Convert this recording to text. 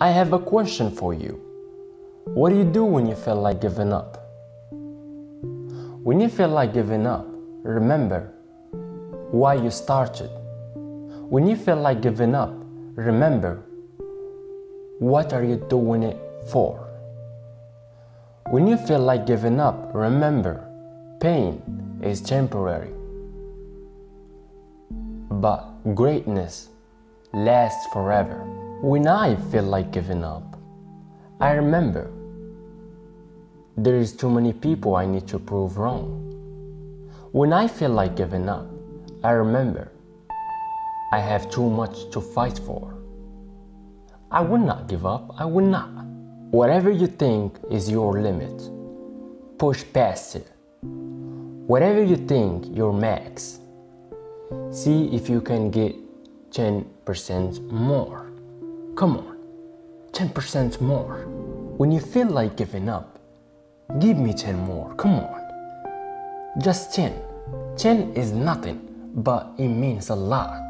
I have a question for you. What do you do when you feel like giving up? When you feel like giving up, remember why you started. When you feel like giving up, remember what are you doing it for? When you feel like giving up, remember pain is temporary. But greatness lasts forever. When I feel like giving up, I remember there is too many people I need to prove wrong. When I feel like giving up, I remember I have too much to fight for. I will not give up, I will not. Whatever you think is your limit, push past it. Whatever you think your max, see if you can get 10% more. Come on, 10% more. When you feel like giving up, give me 10 more. Come on. Just 10. 10 is nothing, but it means a lot.